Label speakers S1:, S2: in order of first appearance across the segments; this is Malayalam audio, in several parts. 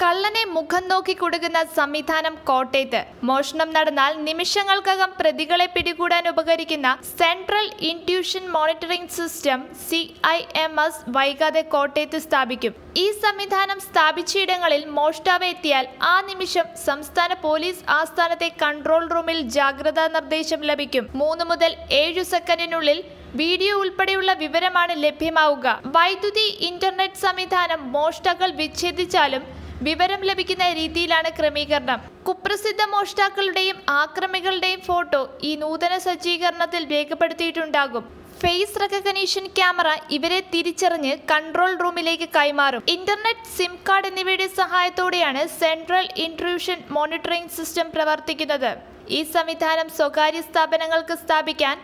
S1: കള്ളനെ മുഖം നോക്കി കൊടുക്കുന്ന സംവിധാനം കോട്ടയത്ത്. മോഷണം നടന്നാൽ നിമിഷങ്ങൾക്കകം പ്രതികളെ പിടികൂടാൻ ഉപകരിക്കുന്ന central intrusion monitoring system C I M S വൈകാതെ കോട്ടയത്ത് സ്ഥാപിക്കും. ഈ സംവിധാനം സ്ഥാപിച്ചയിടങ്ങളിൽ മോഷ്ടാവ് എത്തിയാൽ ആ നിമിഷം സംസ്ഥാന പോലീസ് ആസ്ഥാനത്തെ കൺട്രോൾ റൂമിൽ ജാഗ്രതാ നിർദ്ദേശം ലഭിക്കും. മൂന്ന് മുതൽ ഏഴു സെക്കൻഡിനുള്ളിൽ വീഡിയോ ഉൾപ്പെടെയുള്ള വിവരമാണ് ലഭ്യമാവുക. വൈദ്യുതി ഇന്റർനെറ്റ് സംവിധാനം മോഷ്ടകൾ വിച്ഛേദിച്ചാലും വിവരം ലഭിക്കുന്ന രീതിയിലാണ് ക്രമീകരണം. കുപ്രസിദ്ധ മോഷ്ടാക്കളുടെയും ആക്രമികളുടെയും ഫോട്ടോ ഈ നൂതന സജ്ജീകരണത്തിൽ രേഖപ്പെടുത്തിയിട്ടുണ്ടാകും. ഫേസ് റെക്കഗ്നീഷൻ ക്യാമറ ഇവരെ തിരിച്ചറിഞ്ഞ് കൺട്രോൾ റൂമിലേക്ക് കൈമാറും. ഇന്റർനെറ്റ് സിം കാർഡ് എന്നിവയുടെ സഹായത്തോടെയാണ് സെൻട്രൽ ഇൻട്രൂഷൻ മോണിറ്ററിംഗ് സിസ്റ്റം പ്രവർത്തിക്കുന്നത്. ഈ സംവിധാനം സ്വകാര്യ സ്ഥാപനങ്ങൾക്ക് സ്ഥാപിക്കാൻ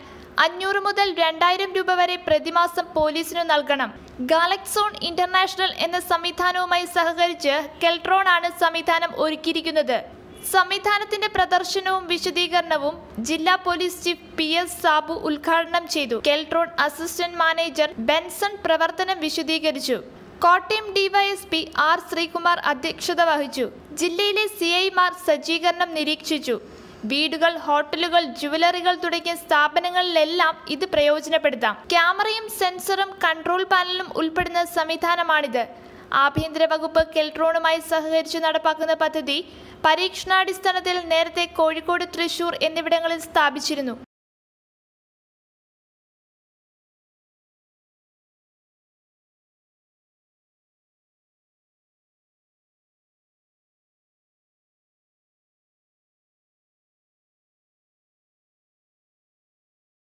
S1: അഞ്ഞൂറ് മുതൽ രണ്ടായിരം രൂപ വരെ പ്രതിമാസം പോലീസിനു നൽകണം. ഗാലക്സോൺ ഇന്റർനാഷണൽ എന്ന സംവിധാനവുമായി സഹകരിച്ച് കെൽട്രോൺ ആണ് സംവിധാനം ഒരുക്കിയിരിക്കുന്നത്. സംവിധാനത്തിന്റെ പ്രദർശനവും വിശദീകരണവും ജില്ലാ police chief P S Sabu ഉദ്ഘാടനം ചെയ്തു. കെൽട്രോൺ അസിസ്റ്റന്റ് മാനേജർ ബെൻസൺ പ്രവർത്തനം വിശദീകരിച്ചു. കോട്ടയം ഡിവൈഎസ്പി ആർ ശ്രീകുമാർ അധ്യക്ഷത വഹിച്ചു. ജില്ലയിലെ സി ഐമാർ സജ്ജീകരണം നിരീക്ഷിച്ചു. വീടുകൾ ഹോട്ടലുകൾ ജുവലറികൾ തുടങ്ങിയ സ്ഥാപനങ്ങളിലെല്ലാം ഇത് പ്രയോജനപ്പെടുത്താം. ക്യാമറയും സെൻസറും കൺട്രോൾ പാനലും ഉൾപ്പെടുന്ന സംവിധാനമാണിത്. ആഭ്യന്തര വകുപ്പ് കെൽട്രോണുമായി സഹകരിച്ച് നടപ്പാക്കുന്ന പദ്ധതി പരീക്ഷണാടിസ്ഥാനത്തിൽ നേരത്തെ കോഴിക്കോട് തൃശൂർ എന്നിവിടങ്ങളിൽ സ്ഥാപിച്ചിരുന്നു.